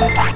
Bye.